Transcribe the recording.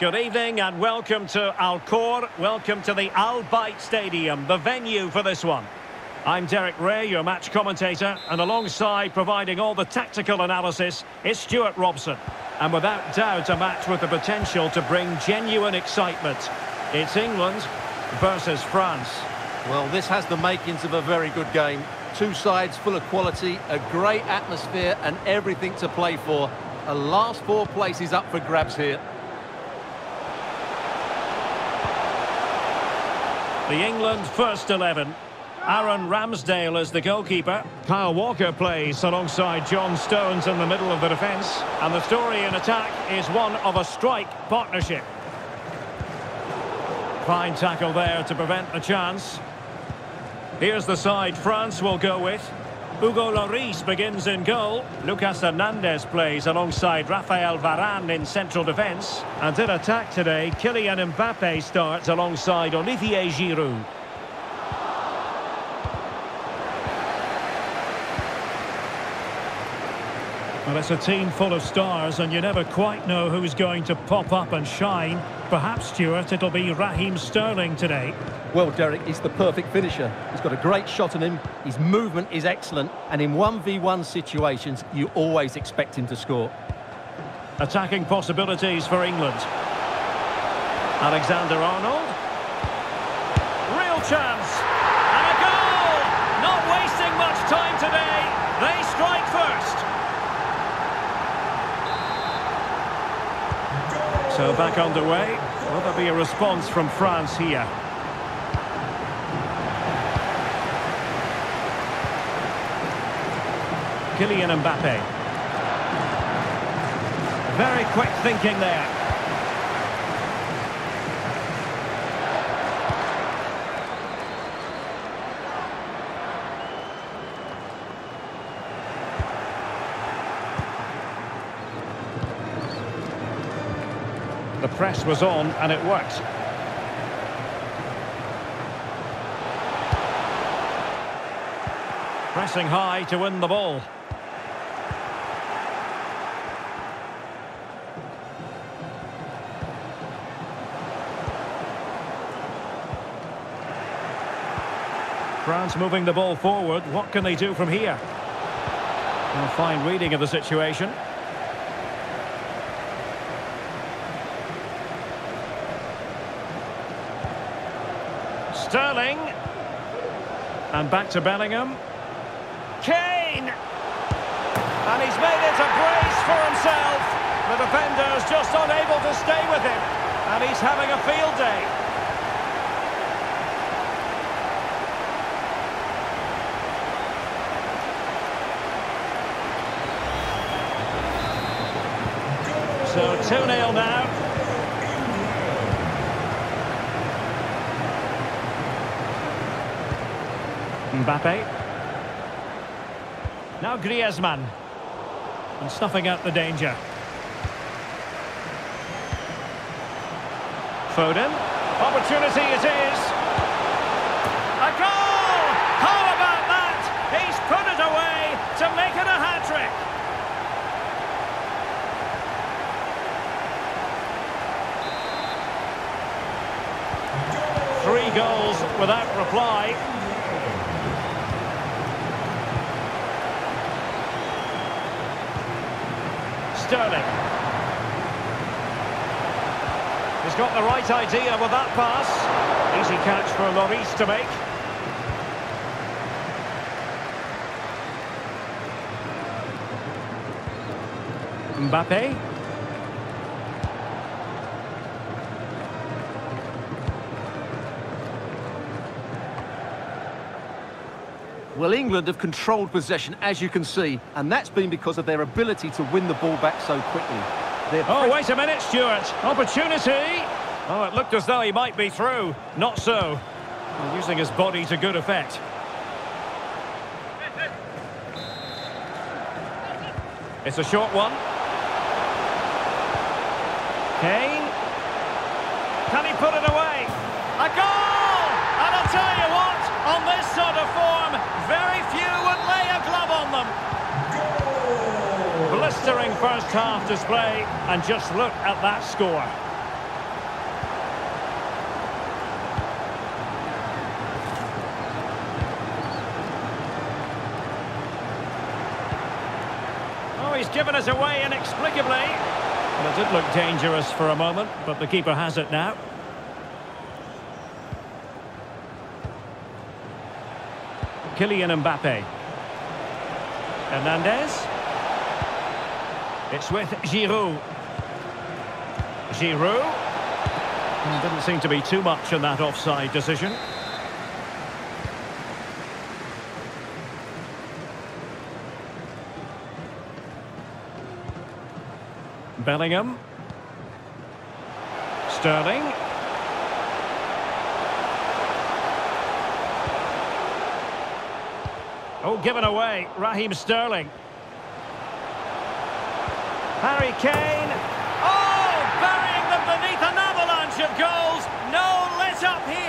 Good evening and welcome to Al Khor. Welcome to the Al Bayt Stadium, the venue for this one. I'm Derek Rae, your match commentator, and alongside providing all the tactical analysis is Stewart Robson. And without doubt, a match with the potential to bring genuine excitement. It's England versus France. Well, this has the makings of a very good game. Two sides full of quality, a great atmosphere and everything to play for. A last four places up for grabs here. The England first 11. Aaron Ramsdale is the goalkeeper. Kyle Walker plays alongside John Stones in the middle of the defence. And the story in attack is one of a strike partnership. Fine tackle there to prevent the chance. Here's the side France will go with. Hugo Lloris begins in goal. Lucas Hernandez plays alongside Rafael Varane in central defence. And in attack today, Kylian Mbappe starts alongside Olivier Giroud. Well, it's a team full of stars, and you never quite know who's going to pop up and shine. Perhaps, Stewart, it'll be Raheem Sterling today. Well, Derek, he's the perfect finisher. He's got a great shot on him, his movement is excellent, and in 1v1 situations, you always expect him to score. Attacking possibilities for England. Alexander Arnold. Real chance. And a goal! Not wasting much time today. They strike first. So back underway. Will there be a response from France here? Kylian Mbappe. Very quick thinking there. The press was on and it worked. Pressing high to win the ball. France moving the ball forward. What can they do from here? A fine reading of the situation. Sterling. And back to Bellingham. Kane! And he's made it a brace for himself. The defender's just unable to stay with him. And he's having a field day. So 2-0 now. Mbappe. Now Griezmann. And snuffing out the danger. Foden. Opportunity it is. A goal! How about that? He's put it away to make it a hat-trick. Three goals without reply. Sterling. He's got the right idea with that pass. Easy catch for Lloris to make. Mbappe. Well, England have controlled possession, as you can see, and that's been because of their ability to win the ball back so quickly. Their Oh, wait a minute, Stewart. Opportunity. Oh, it looked as though he might be through. Not so. Using his body to good effect. It's a short one. Kane. Can he put it away? A goal! first half display and just look at that score. Oh, he's given us away inexplicably. Well, it did look dangerous for a moment, but the keeper has it now. Kylian Mbappe. Hernandez. It's with Giroud. Giroud. Hmm, Didn't seem to be too much in that offside decision. Bellingham. Sterling. Oh, given away. Raheem Sterling. Harry Kane. Oh, burying them beneath an avalanche of goals. No let up here.